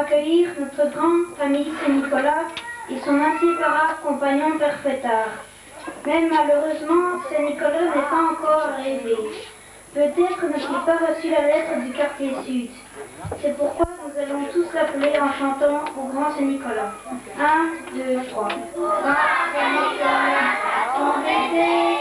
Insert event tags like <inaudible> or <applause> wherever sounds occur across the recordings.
accueillir notre grande famille Saint-Nicolas et son inséparable compagnon Père Fêtard. Mais malheureusement, Saint-Nicolas n'est pas encore arrivé. Peut-être n'a-t-il pas reçu la lettre du quartier sud. C'est pourquoi nous allons tous l'appeler en chantant au grand Saint-Nicolas. Un, deux, trois. Grand Saint-Nicolas, ton bébé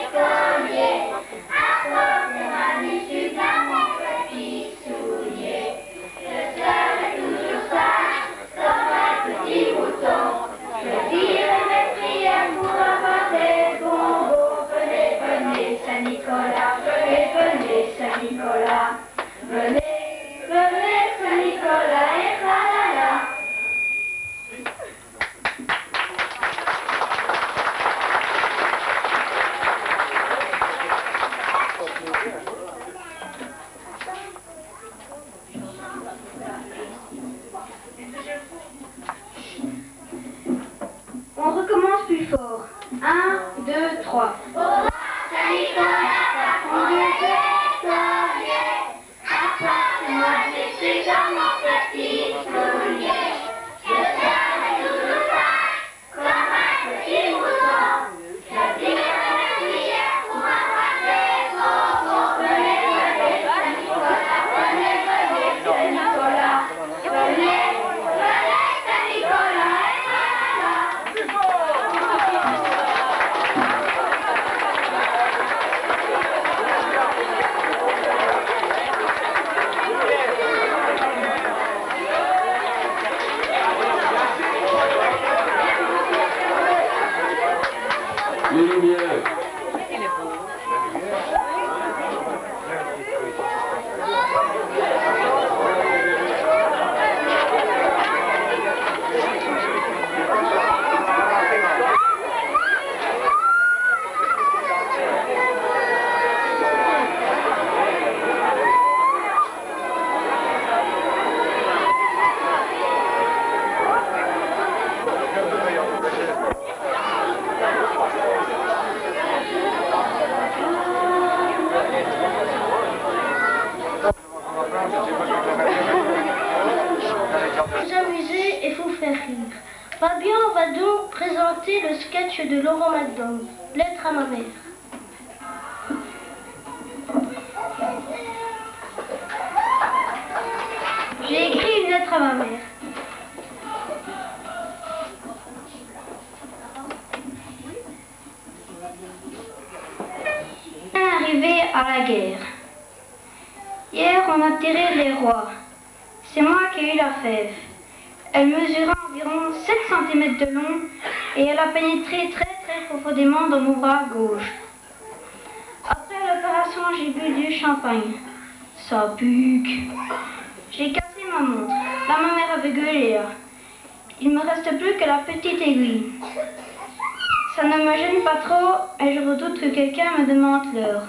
Ça ne me gêne pas trop et je redoute que quelqu'un me demande l'heure.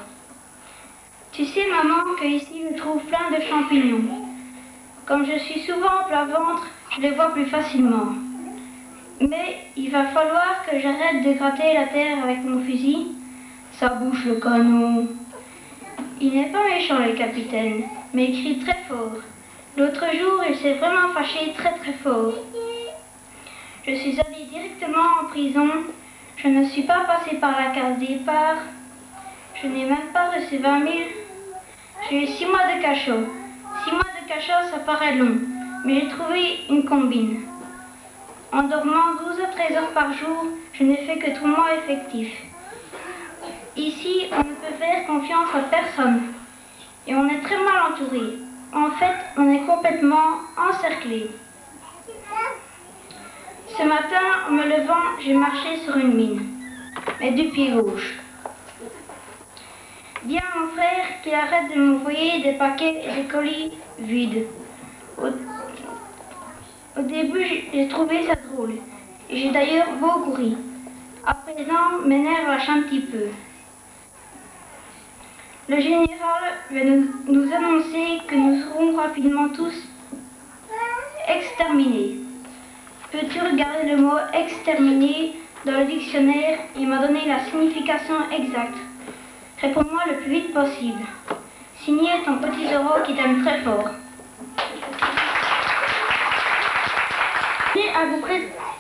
Tu sais, maman, que ici je trouve plein de champignons. Comme je suis souvent en plat ventre, je les vois plus facilement. Mais il va falloir que j'arrête de gratter la terre avec mon fusil. Ça bouche le canon. Il n'est pas méchant, le capitaine, mais il crie très fort. L'autre jour, il s'est vraiment fâché très très fort. Je suis allée directement en prison. Je ne suis pas passée par la case départ. Je n'ai même pas reçu 20 000. J'ai eu 6 mois de cachot. 6 mois de cachot, ça paraît long, mais j'ai trouvé une combine. En dormant 12 à 13 heures par jour, je n'ai fait que 3 mois effectifs. Ici, on ne peut faire confiance à personne. Et on est très mal entouré. En fait, on est complètement encerclé. Ce matin, en me levant, j'ai marché sur une mine, mais du pied gauche. Dis à mon frère qu'il arrête de m'envoyer des paquets et des colis vides. Au, début, j'ai- trouvé ça drôle. J'ai d'ailleurs beaucoup ri. À présent, mes nerfs lâchent un petit peu. Le général va nous annoncer que nous serons rapidement tous exterminés. Peux-tu regarder le mot exterminé dans le dictionnaire et me donner la signification exacte Réponds-moi le plus vite possible. Signé ton petit Zoro qui t'aime très fort. à vous,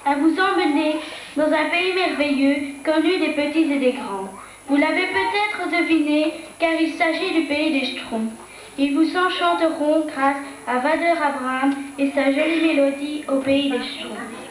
à vous emmener dans un pays merveilleux, connu des petits et des grands. Vous l'avez peut-être deviné, car il s'agit du pays des Schtroumpfs. Ils vous enchanteront grâce à Vader Abraham et sa jolie mélodie au pays des Schtroumpfs.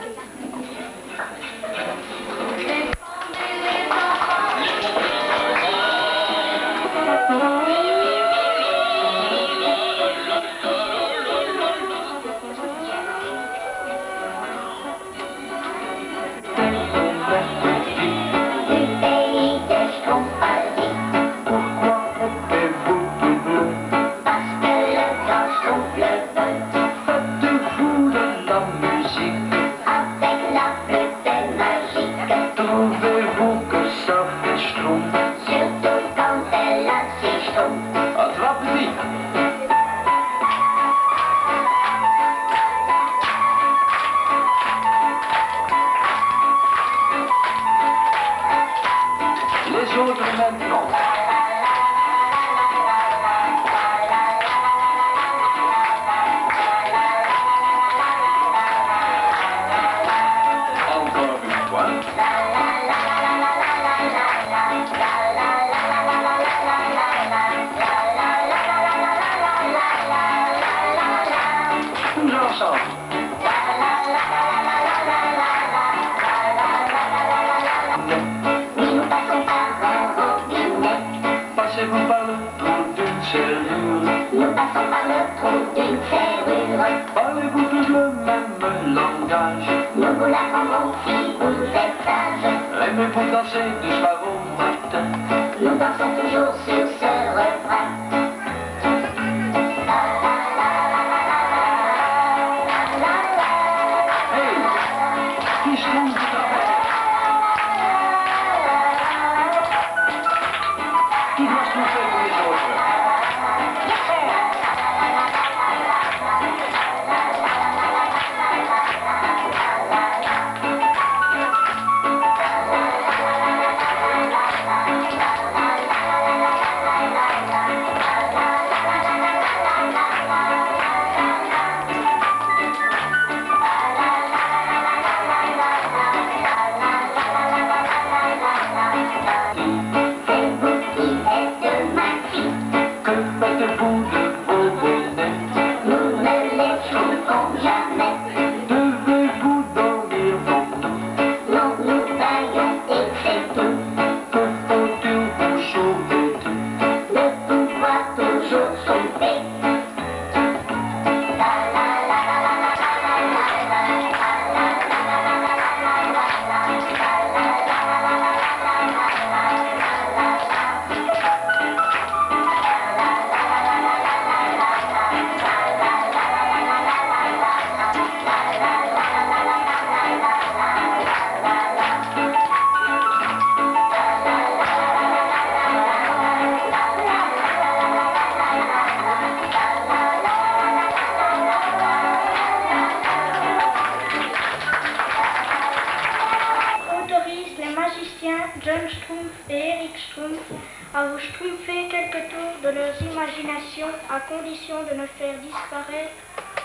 à vous tromper quelque tour de leurs imaginations à condition de ne faire disparaître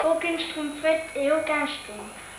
aucune strumpette et aucun schtroumpf.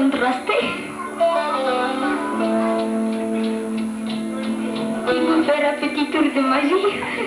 contraste. Et vous faire un petit tour de magia.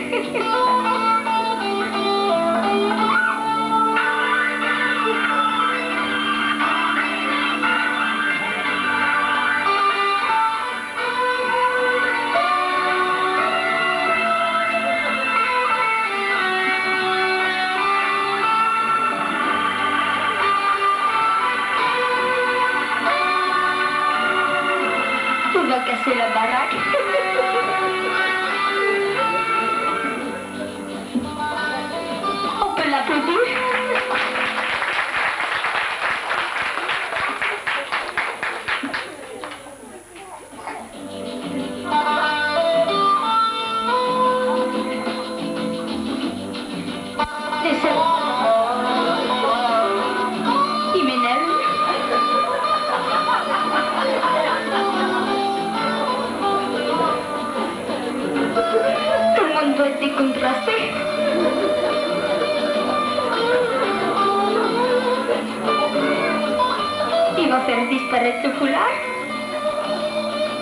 Faire disparaître le foulard.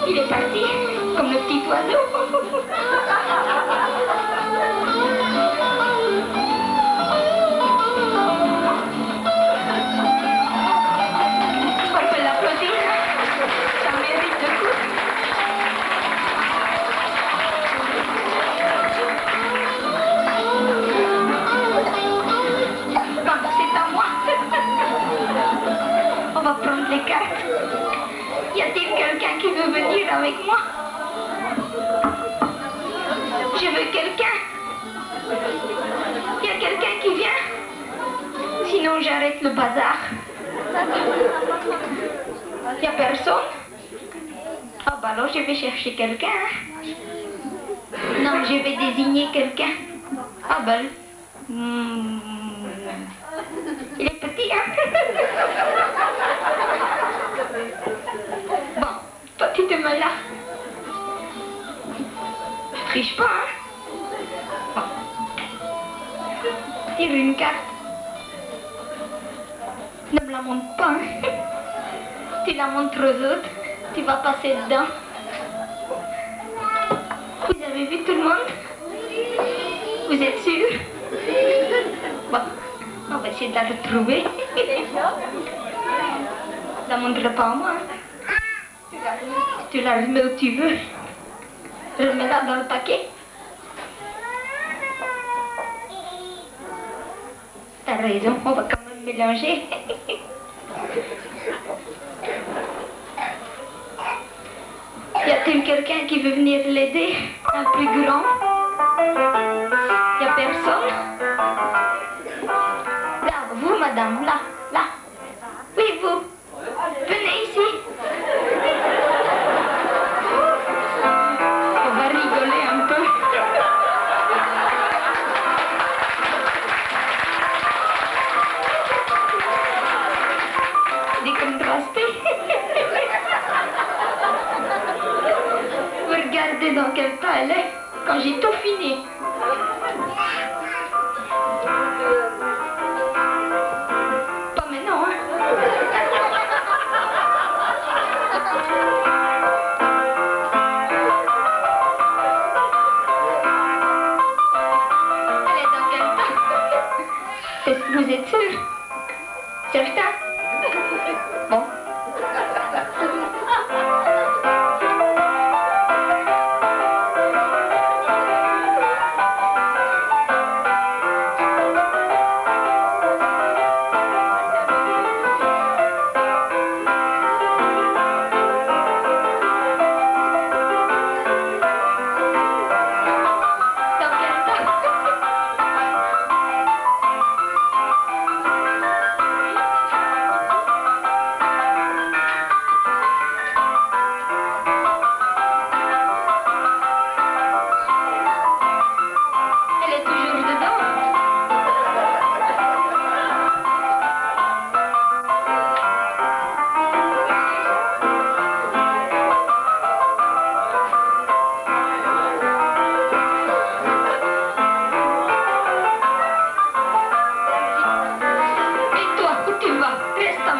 Il est parti, comme le petit. Prendre les cartes. Y a-t-il quelqu'un qui veut venir avec moi? Je veux quelqu'un. Y a quelqu'un qui vient? Sinon j'arrête le bazar. Y a personne? Ah bah alors je vais chercher quelqu'un. Non, je vais désigner quelqu'un. Ah ben. hmm, Il est petit, hein <laughs> Bon, toi tu te mets là. Triche pas, hein. Tire une carte. Ne me la montre pas, hein <laughs> Tu la montres aux autres, tu vas passer dedans. Vous avez vu tout le monde? Vous êtes sûr? Bon, on va essayer de la retrouver. <laughs> La montre pas à moi. hein. Tu la remets où tu veux. Remets-la dans le paquet. T'as raison, on va quand même mélanger. <laughs> Y a-t-il quelqu'un qui veut venir l'aider Un plus grand? Y a personne? Là, vous, madame, là, là. Oui, vous. Regardez dans quel temps elle est quand j'ai tout fini.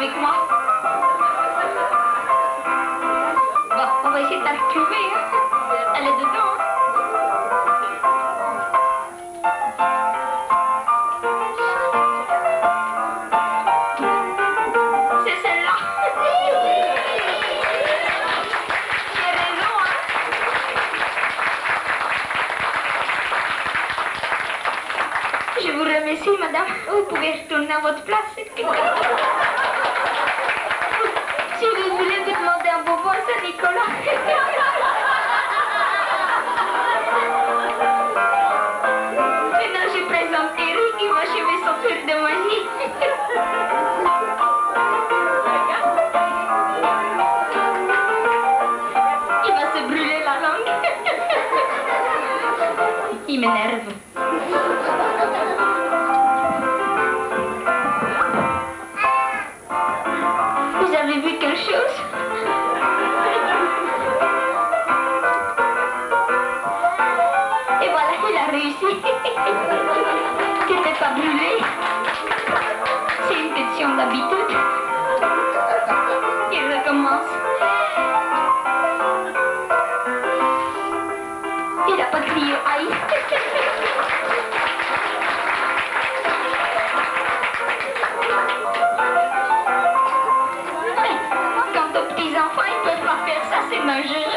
Avec moi. Bon, on va essayer de la retrouver. hein. Elle est dedans. hein. Hein. Je vous remercie, madame. Vous pouvez retourner à votre place. si vous voulez vous demander un bonbon, c'est Nicolas. <laughs> Maintenant, je présente Eric, il va achever son tour de brûlé. C'est une question d'habitude. Il recommence. Il n'a pas crié aïe. Quant aux petits enfants, ils peuvent pas faire ça, c'est dangereux.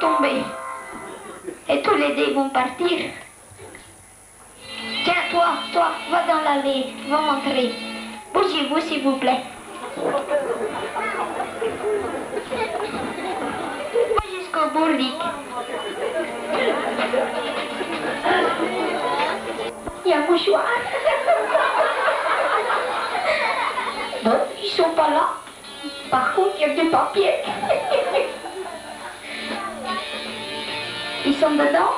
Tomber. Et tous les dés vont partir. Tiens, toi, toi, va dans l'allée, va montrer. Bougez-vous, s'il vous plaît. Va jusqu'au bout, Rick. Il y a un mouchoir. Non, ils sont pas là. Par contre, il y a du papier. Sont dedans.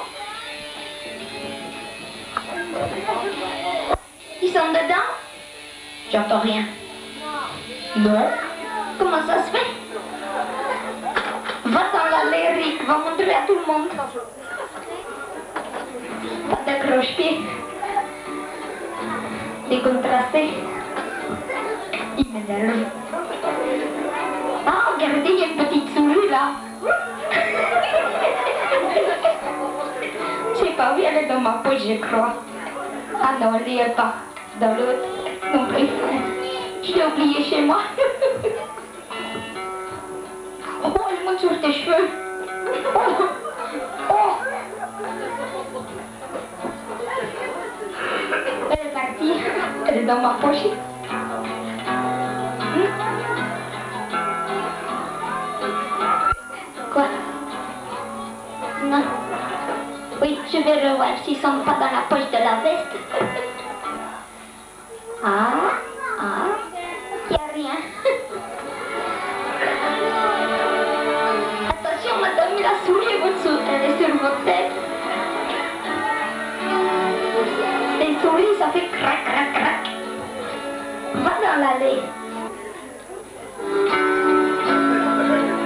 Ils sont dedans. J'entends rien. Non. Comment ça se fait Va dans l'allée, Rick. Va montrer à tout le monde. Pas d'accroche-pied. Décontrasté. Il m'énerve. Ah, regardez, il y a une petite souris là. Je sais pas où elle est dans ma poche, je crois. Ah non, elle n'y est pas. Dans l'autre non plus. Je l'ai oublié chez moi. Oh, elle monte sur tes cheveux. Oh. Oh. Elle est partie. Elle Oui, je vais revoir s'ils sont pas dans la poche de la veste. Ah, ah, y a rien. Attention, madame, la souris est, votre elle est sur votre tête. Les souris, ça fait crac, crac, crac. Va dans l'allée.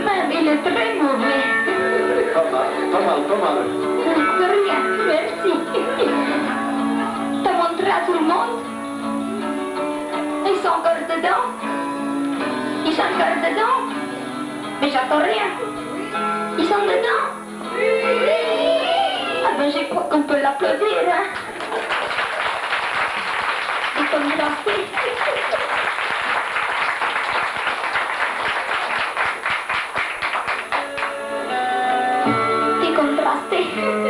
Même, il est très mauvais. Pas mal, pas mal, pas mal. Rien, merci. T'as montré à tout le monde Ils sont encore dedans Ils sont encore dedans Mais j'entends rien. Ils sont dedans Ah ben je crois qu'on peut l'applaudir, hein? Et comme Mm-hmm.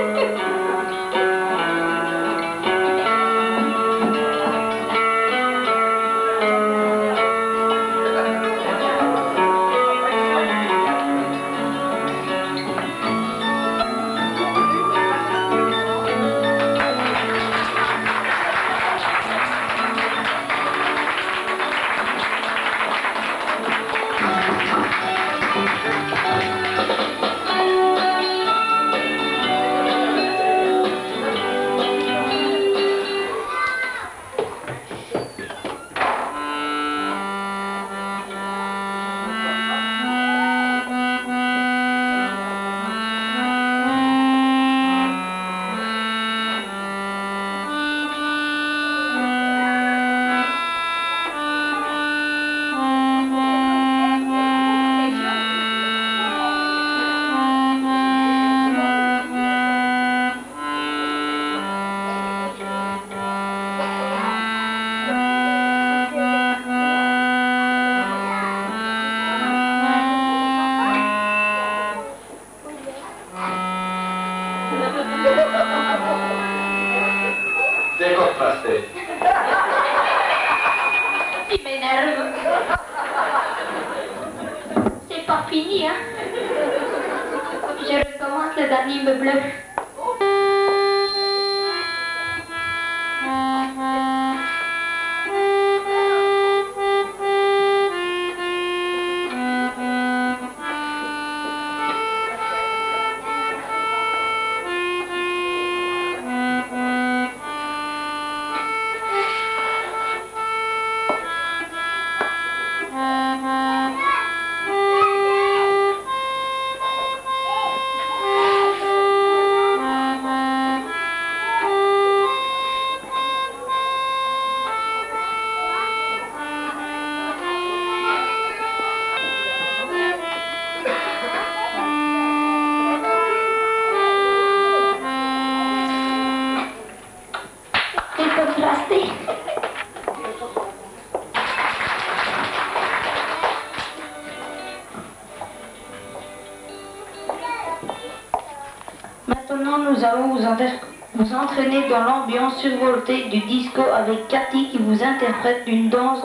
Dans l'ambiance survoltée du disco avec Cathy qui vous interprète une danse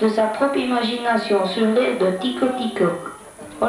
de sa propre imagination sur l'air de Tico Tico. Oh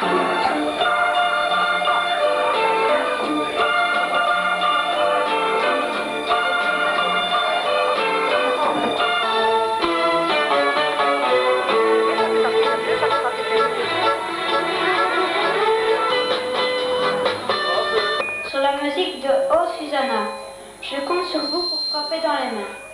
Sur la musique de O Susanna, je compte sur vous pour frapper dans les mains.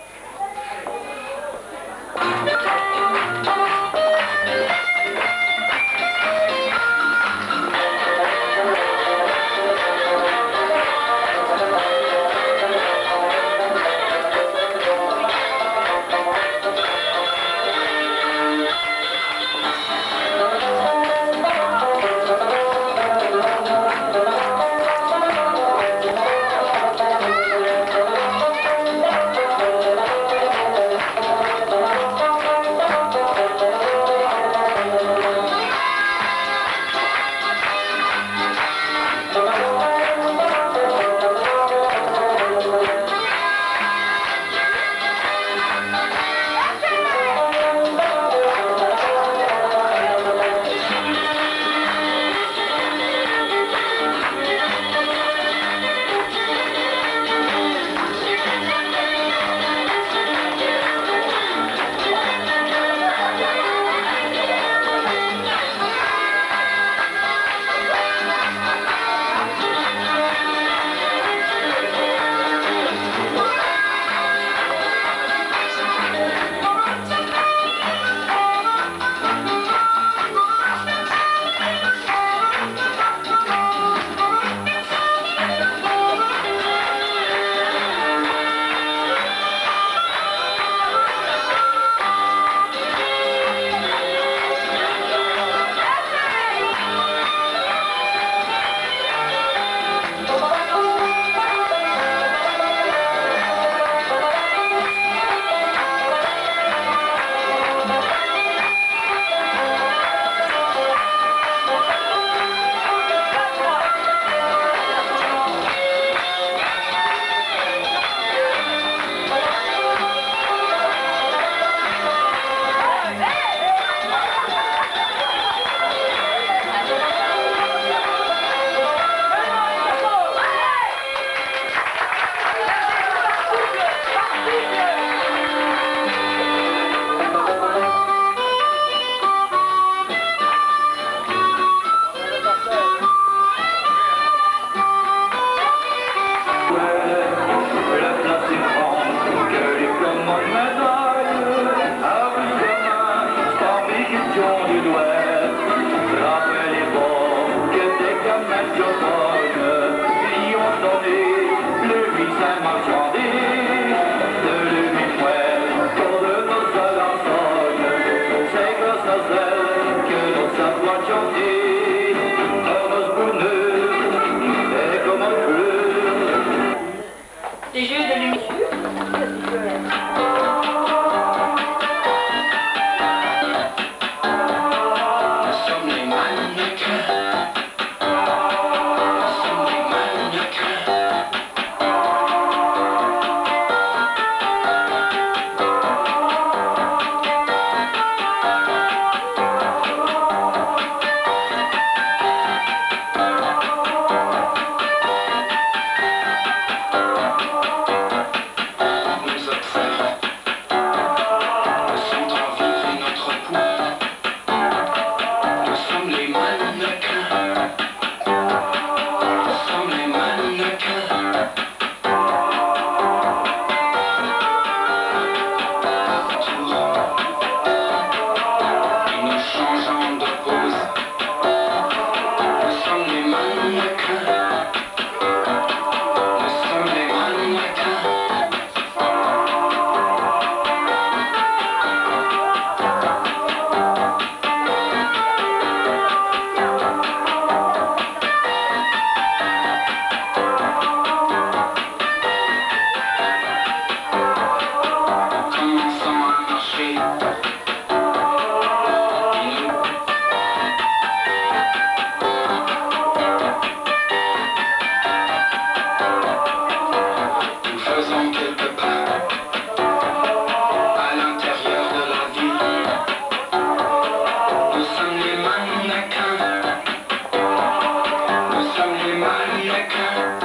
America.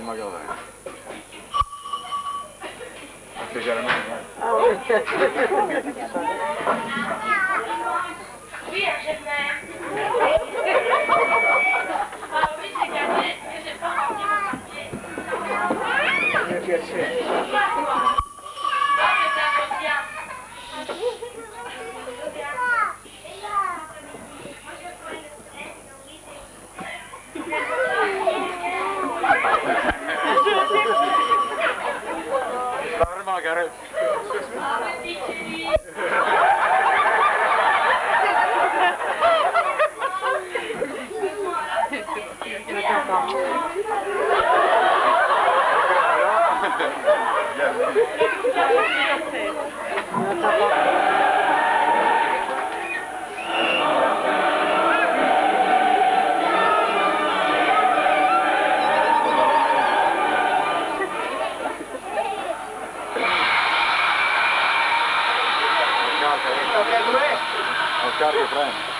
de Magalhães. Você já era mais Virgem, né? Ah. Minha filha, Não, não é?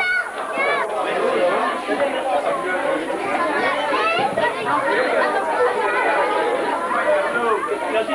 C'est